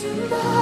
tonight.